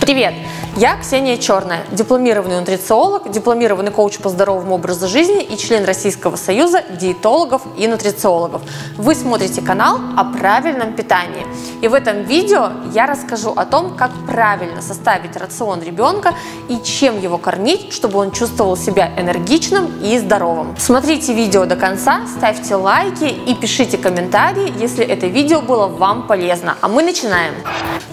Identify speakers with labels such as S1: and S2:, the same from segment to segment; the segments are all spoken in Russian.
S1: Привет! Я Ксения Черная, дипломированный нутрициолог, дипломированный коуч по здоровому образу жизни и член Российского союза диетологов и нутрициологов. Вы смотрите канал о правильном питании. И в этом видео я расскажу о том, как правильно составить рацион ребенка и чем его кормить, чтобы он чувствовал себя энергичным и здоровым. Смотрите видео до конца, ставьте лайки и пишите комментарии, если это видео было вам полезно. А мы начинаем.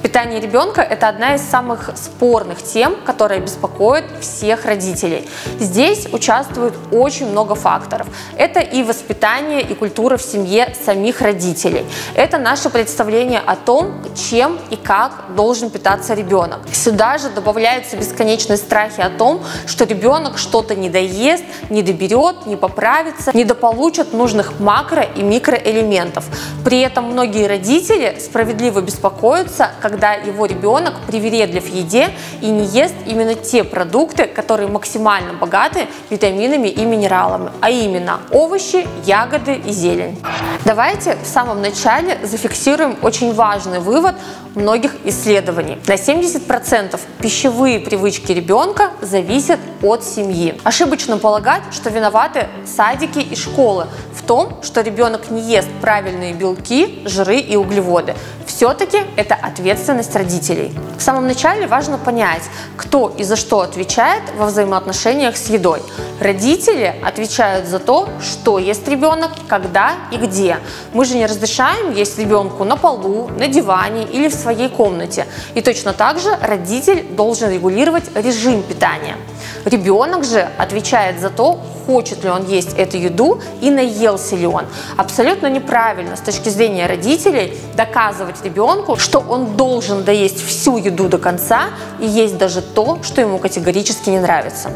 S1: Питание ребенка – это одна из самых спорных тем, которая беспокоит всех родителей. Здесь участвует очень много факторов. Это и воспитание, и культура в семье самих родителей. Это наше представление о том, чем и как должен питаться ребенок. Сюда же добавляются бесконечные страхи о том, что ребенок что-то не доест, не доберет, не поправится, не дополучит нужных макро- и микроэлементов. При этом многие родители справедливо беспокоятся, когда его ребенок привередлив в еде и не ест именно те продукты, которые максимально богаты витаминами и минералами, а именно овощи, ягоды и зелень. Давайте в самом начале зафиксируем очень важный вывод многих исследований. На 70% пищевые привычки ребенка зависят от семьи. Ошибочно полагать, что виноваты садики и школы в том, что ребенок не ест правильные белки, жиры и углеводы. Все-таки это ответственность родителей. В самом начале важно понять, кто и за что отвечает во взаимоотношениях с едой. Родители отвечают за то, что ест ребенок, когда и где. Мы же не разрешаем есть ребенку на полу, на диване или в своей комнате. И точно так же родитель должен регулировать режим питания. Ребенок же отвечает за то, хочет ли он есть эту еду и наелся ли он. Абсолютно неправильно с точки зрения родителей доказывать ребенку, что он должен доесть всю еду до конца и есть даже то, что ему категорически не нравится.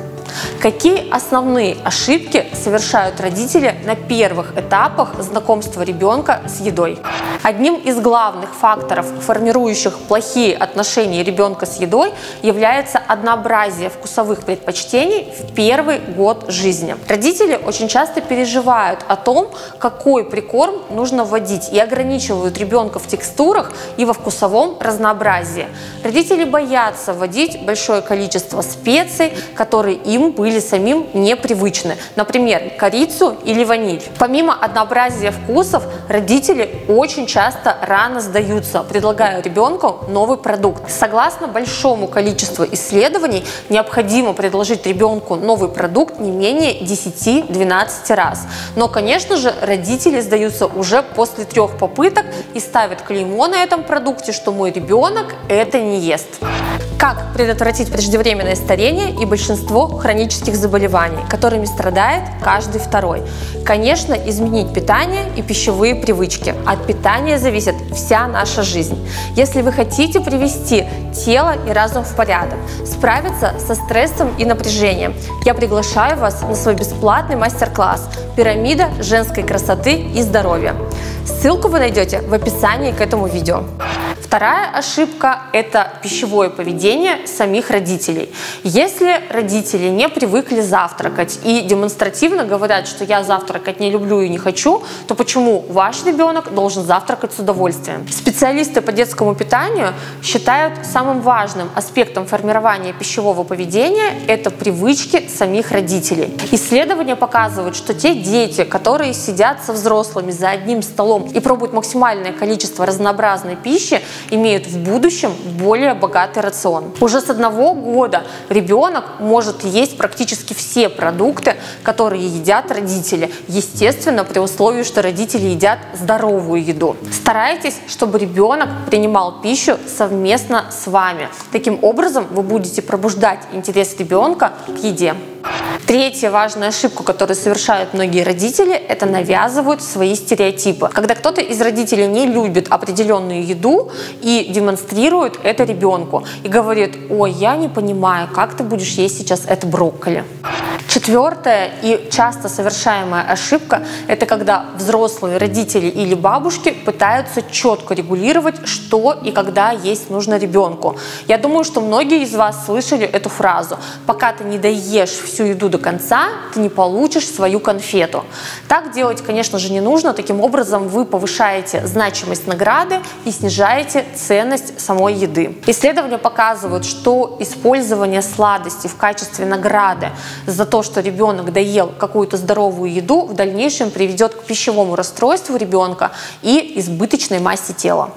S1: Какие основные ошибки совершают родители на первых этапах знакомства ребенка с едой? Одним из главных факторов, формирующих плохие отношения ребенка с едой, является однообразие вкусовых предпочтений в первый год жизни. Родители очень часто переживают о том, какой прикорм нужно вводить и ограничивают ребенка в текстурах и во вкусовом разнообразии. Родители боятся вводить большое количество специй, которые им были самим непривычны. Например, корицу или ваниль. Помимо однообразия вкусов, родители очень часто рано сдаются, предлагая ребенку новый продукт. Согласно большому количеству исследований, необходимо предложить ребенку новый продукт не менее 10-12 раз. Но, конечно же, родители сдаются уже после трех попыток и ставят клеймо на этом продукте, что мой ребенок это не ест. Как предотвратить преждевременное старение и большинство хронических заболеваний, которыми страдает каждый второй? Конечно, изменить питание и пищевые привычки. От питания зависит вся наша жизнь. Если вы хотите привести тело и разум в порядок, справиться со стрессом и напряжением, я приглашаю вас на свой бесплатный мастер-класс «Пирамида женской красоты и здоровья». Ссылку вы найдете в описании к этому видео. Вторая ошибка – это пищевое поведение самих родителей. Если родители не привыкли завтракать и демонстративно говорят, что я завтракать не люблю и не хочу, то почему ваш ребенок должен завтракать с удовольствием? Специалисты по детскому питанию считают самым важным аспектом формирования пищевого поведения – это привычки самих родителей. Исследования показывают, что те дети, которые сидят со взрослыми за одним столом и пробуют максимальное количество разнообразной пищи, имеют в будущем более богатый рацион. Уже с одного года ребенок может есть практически все продукты, которые едят родители. Естественно, при условии, что родители едят здоровую еду. Старайтесь, чтобы ребенок принимал пищу совместно с вами. Таким образом, вы будете пробуждать интерес ребенка к еде. Третья важная ошибка, которую совершают многие родители, это навязывают свои стереотипы. Когда кто-то из родителей не любит определенную еду и демонстрирует это ребенку и говорит, ой, я не понимаю, как ты будешь есть сейчас это брокколи. Четвертая и часто совершаемая ошибка – это когда взрослые родители или бабушки пытаются четко регулировать, что и когда есть нужно ребенку. Я думаю, что многие из вас слышали эту фразу «пока ты не доешь всю еду до конца, ты не получишь свою конфету». Так делать, конечно же, не нужно. Таким образом, вы повышаете значимость награды и снижаете ценность самой еды. Исследования показывают, что использование сладости в качестве награды за то, что ребенок доел какую-то здоровую еду, в дальнейшем приведет к пищевому расстройству ребенка и избыточной массе тела.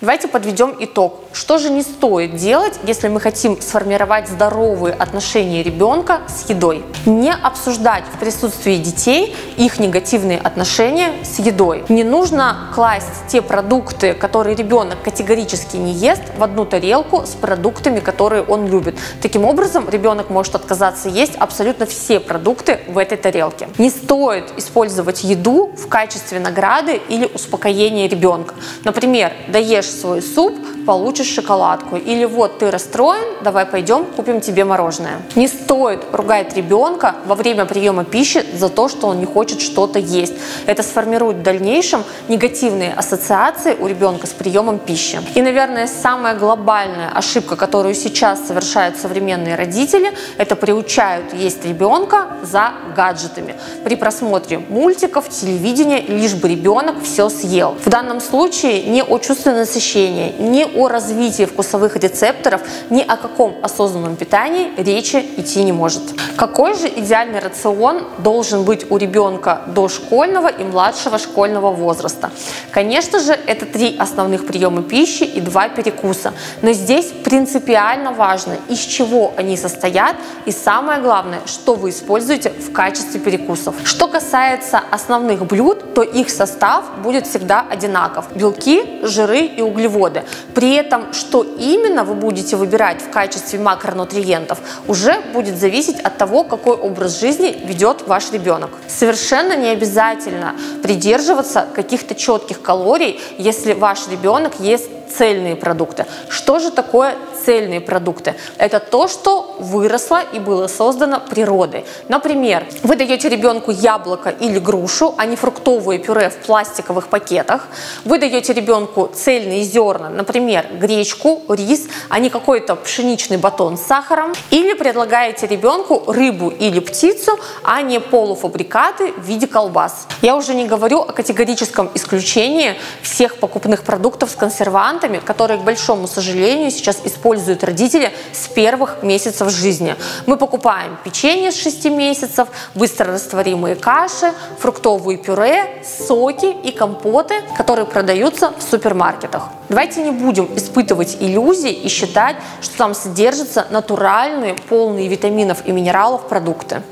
S1: Давайте подведем итог. Что же не стоит делать, если мы хотим сформировать здоровые отношения ребенка с едой? Не обсуждать в присутствии детей их негативные отношения с едой. Не нужно класть те продукты, которые ребенок категорически не ест, в одну тарелку с продуктами, которые он любит. Таким образом, ребенок может отказаться есть абсолютно все продукты в этой тарелке. Не стоит использовать еду в качестве награды или успокоения ребенка. Например, доешь свой суп, получишь шоколадку. Или вот ты расстроен, давай пойдем купим тебе мороженое. Не стоит ругать ребенка во время приема пищи за то, что он не хочет что-то есть. Это сформирует в дальнейшем негативные ассоциации у ребенка с приемом пищи. И, наверное, самая глобальная ошибка, которую сейчас совершают современные родители, это приучают есть ребенка за гаджетами. При просмотре мультиков, телевидения, лишь бы ребенок все съел. В данном случае не о чувственном насыщении, не о развитии вкусовых рецепторов, ни о каком осознанном питании речи идти не может. Какой же идеальный рацион должен быть у ребенка дошкольного и младшего школьного возраста? Конечно же, это три основных приема пищи и два перекуса. Но здесь принципиально важно, из чего они состоят и самое главное, что вы используете в качестве перекусов. Что касается основных блюд, то их состав будет всегда одинаков. Белки, жиры и углеводы. При этом, что именно вы будете выбирать в качестве макронутриентов, уже будет зависеть от того, какой образ жизни ведет ваш ребенок. Совершенно не обязательно придерживаться каких-то четких калорий, если ваш ребенок ест цельные продукты. Что же такое цельные продукты? Это то, что выросло и было создано природой. Например, вы даете ребенку яблоко или грушу, а не фруктовое пюре в пластиковых пакетах. Вы даете ребенку цельные зерна, например, гречку, рис, а не какой-то пшеничный батон с сахаром. Или предлагаете ребенку рыбу или птицу, а не полуфабрикаты в виде колбас. Я уже не говорю о категорическом исключении всех покупных продуктов с консервантами, которые, к большому сожалению, сейчас используют родители с первых месяцев жизни. Мы покупаем печенье с 6 месяцев, быстрорастворимые каши, фруктовые пюре, соки и компоты, которые продаются в супермаркетах. Давайте не будем испытывать иллюзий и считать, что там содержатся натуральные, полные витаминов и минералов продукты.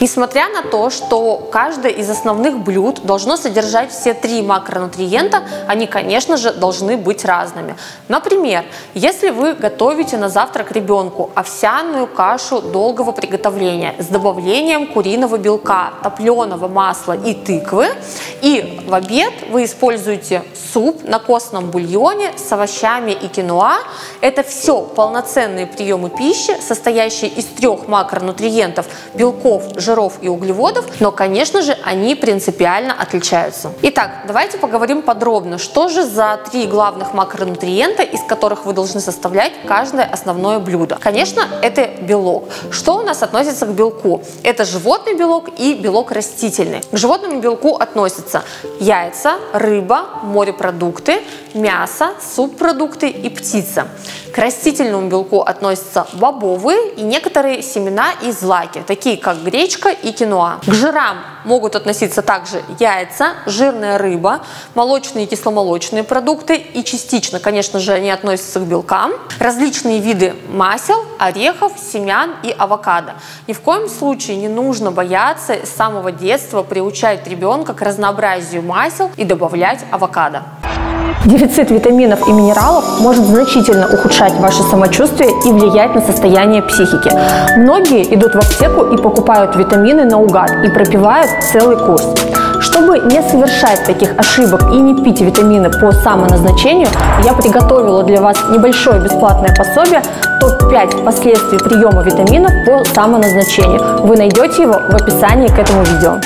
S1: Несмотря на то, что каждое из основных блюд должно содержать все три макронутриента, они, конечно же, должны быть разными. Например, если вы готовите на завтрак ребенку овсяную кашу долгого приготовления с добавлением куриного белка, топленого масла и тыквы, и в обед вы используете суп на костном бульоне с овощами и киноа, это все полноценные приемы пищи, состоящие из трех макронутриентов – белков, жиров и углеводов, но, конечно же, они принципиально отличаются. Итак, давайте поговорим подробно, что же за три главных макронутриента, из которых вы должны составлять каждое основное блюдо. Конечно, это белок. Что у нас относится к белку? Это животный белок и белок растительный. К животному белку относятся яйца, рыба, морепродукты, мясо, субпродукты и птица. К растительному белку относятся бобовые и некоторые семена и злаки, такие как гречка и киноа. К жирам могут относиться также яйца, жирная рыба, молочные и кисломолочные продукты и частично, конечно же, они относятся к белкам, различные виды масел, орехов, семян и авокадо. Ни в коем случае не нужно бояться с самого детства приучать ребенка к разнообразию масел и добавлять авокадо.
S2: Дефицит витаминов и минералов может значительно ухудшать ваше самочувствие и влиять на состояние психики. Многие идут в аптеку и покупают витамины наугад и пропивают целый курс. Чтобы не совершать таких ошибок и не пить витамины по самоназначению, я приготовила для вас небольшое бесплатное пособие топ-5 последствий приема витаминов по самоназначению. Вы найдете его в описании к этому видео.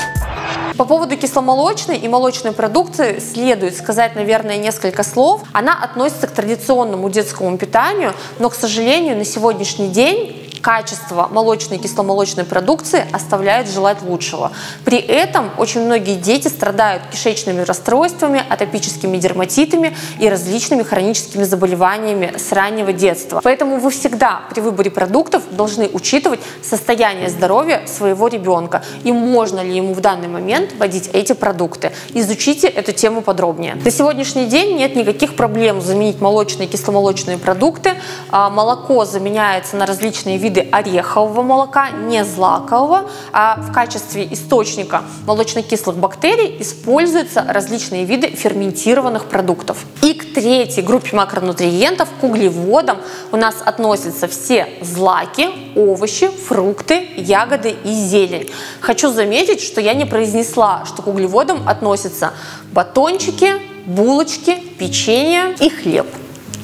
S1: По поводу кисломолочной и молочной продукции следует сказать, наверное, несколько слов. Она относится к традиционному детскому питанию, но, к сожалению, на сегодняшний день качество молочной и кисломолочной продукции оставляет желать лучшего. При этом очень многие дети страдают кишечными расстройствами, атопическими дерматитами и различными хроническими заболеваниями с раннего детства. Поэтому вы всегда при выборе продуктов должны учитывать состояние здоровья своего ребенка и можно ли ему в данный момент вводить эти продукты. Изучите эту тему подробнее. На сегодняшний день нет никаких проблем заменить молочные и кисломолочные продукты. А, молоко заменяется на различные виды виды орехового молока, не злакового, а в качестве источника молочно-кислых бактерий используются различные виды ферментированных продуктов. И к третьей группе макронутриентов, к углеводам, у нас относятся все злаки, овощи, фрукты, ягоды и зелень. Хочу заметить, что я не произнесла, что к углеводам относятся батончики, булочки, печенье и хлеб.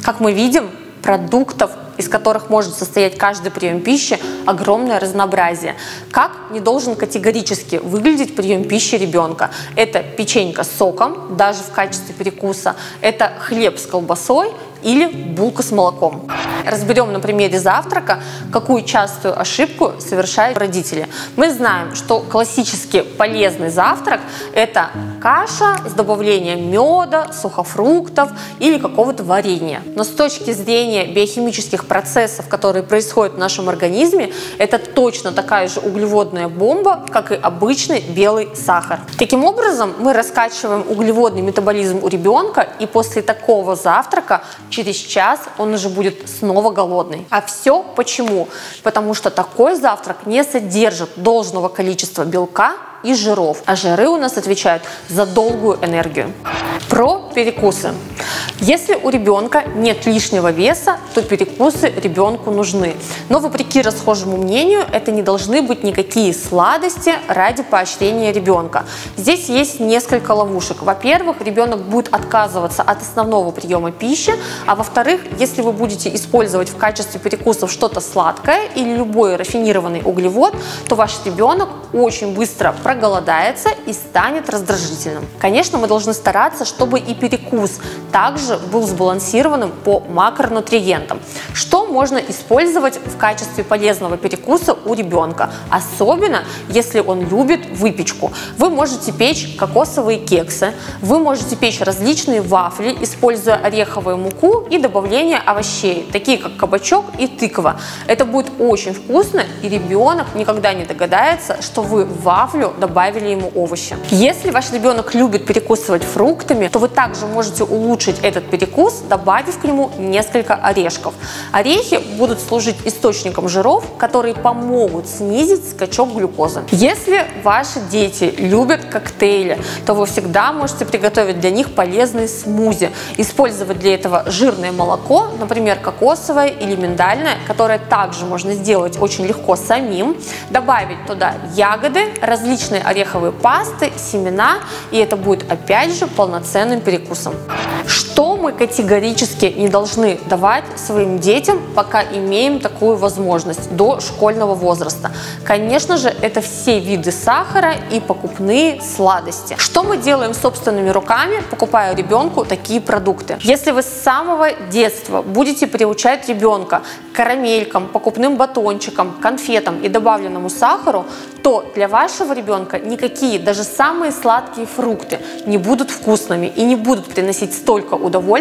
S1: Как мы видим, продуктов из которых может состоять каждый прием пищи, огромное разнообразие. Как не должен категорически выглядеть прием пищи ребенка? Это печенька с соком, даже в качестве перекуса, это хлеб с колбасой или булка с молоком. Разберем на примере завтрака, какую частую ошибку совершают родители. Мы знаем, что классически полезный завтрак – это каша с добавлением меда, сухофруктов или какого-то варенья. Но с точки зрения биохимических процессов, которые происходят в нашем организме, это точно такая же углеводная бомба, как и обычный белый сахар. Таким образом, мы раскачиваем углеводный метаболизм у ребенка, и после такого завтрака через час он уже будет снова голодный. А все почему? Потому что такой завтрак не содержит должного количества белка и жиров, а жиры у нас отвечают за долгую энергию. Про перекусы. Если у ребенка нет лишнего веса, то перекусы ребенку нужны. Но вопреки расхожему мнению, это не должны быть никакие сладости ради поощрения ребенка. Здесь есть несколько ловушек. Во-первых, ребенок будет отказываться от основного приема пищи, а во-вторых, если вы будете использовать в качестве перекусов что-то сладкое или любой рафинированный углевод, то ваш ребенок очень быстро проголодается и станет раздражительным. Конечно, мы должны стараться, чтобы и перекус также был сбалансированным по макронутриентам. Что можно использовать в качестве полезного перекуса у ребенка, особенно если он любит выпечку. Вы можете печь кокосовые кексы, вы можете печь различные вафли, используя ореховую муку и добавление овощей, такие как кабачок и тыква. Это будет очень вкусно, и ребенок никогда не догадается, что вы в вафлю добавили ему овощи. Если ваш ребенок любит перекусывать фруктами, то вы также можете улучшить этот перекус, добавив к нему несколько орешков. Орехи будут служить источником жиров, которые помогут снизить скачок глюкозы. Если ваши дети любят коктейли, то вы всегда можете приготовить для них полезные смузи. Использовать для этого жирное молоко, например, кокосовое или миндальное, которое также можно сделать очень легко самим. Добавить туда ягоды, различные ореховые пасты, семена, и это будет опять же полноценным перекусом. Что мы категорически не должны давать своим детям, пока имеем такую возможность до школьного возраста? Конечно же, это все виды сахара и покупные сладости. Что мы делаем собственными руками, покупая ребенку такие продукты? Если вы с самого детства будете приучать ребенка карамелькам, покупным батончикам, конфетам и добавленному сахару, то для вашего ребенка никакие, даже самые сладкие фрукты не будут вкусными и не будут приносить столько удовольствия,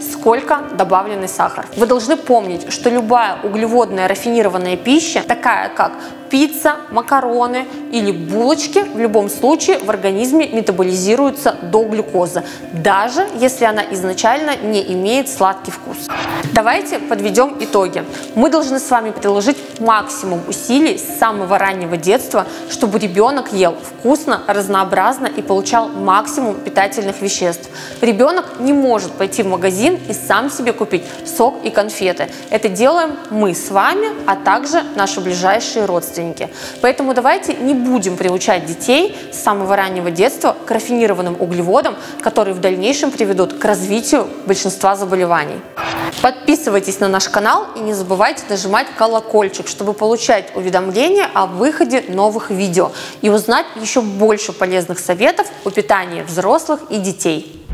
S1: сколько добавленный сахар. Вы должны помнить, что любая углеводная рафинированная пища, такая как пицца, макароны или булочки в любом случае в организме метаболизируются до глюкозы, даже если она изначально не имеет сладкий вкус. Давайте подведем итоги. Мы должны с вами приложить максимум усилий с самого раннего детства, чтобы ребенок ел вкусно, разнообразно и получал максимум питательных веществ. Ребенок не может пойти в магазин и сам себе купить сок и конфеты. Это делаем мы с вами, а также наши ближайшие родственники. Поэтому давайте не будем приучать детей с самого раннего детства к рафинированным углеводам, которые в дальнейшем приведут к развитию большинства заболеваний. Подписывайтесь на наш канал и не забывайте нажимать колокольчик, чтобы получать уведомления о выходе новых видео и узнать еще больше полезных советов о питании взрослых и детей.